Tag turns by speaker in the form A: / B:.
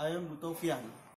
A: I am Butofian